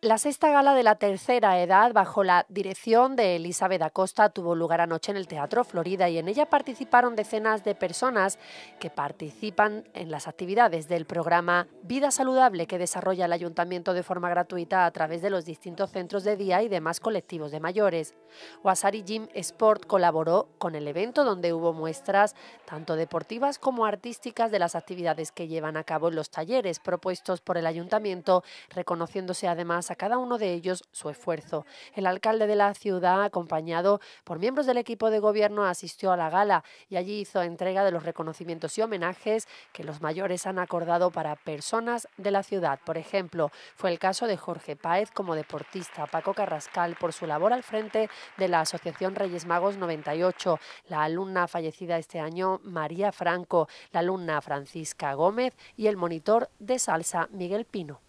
La sexta gala de la tercera edad, bajo la dirección de Elizabeth Acosta, tuvo lugar anoche en el Teatro Florida y en ella participaron decenas de personas que participan en las actividades del programa Vida Saludable que desarrolla el Ayuntamiento de forma gratuita a través de los distintos centros de día y demás colectivos de mayores. Wasari Gym Sport colaboró con el evento donde hubo muestras tanto deportivas como artísticas de las actividades que llevan a cabo en los talleres propuestos por el Ayuntamiento, reconociéndose además a cada uno de ellos su esfuerzo. El alcalde de la ciudad, acompañado por miembros del equipo de gobierno, asistió a la gala y allí hizo entrega de los reconocimientos y homenajes que los mayores han acordado para personas de la ciudad. Por ejemplo, fue el caso de Jorge Páez como deportista, Paco Carrascal por su labor al frente de la Asociación Reyes Magos 98, la alumna fallecida este año María Franco, la alumna Francisca Gómez y el monitor de salsa Miguel Pino.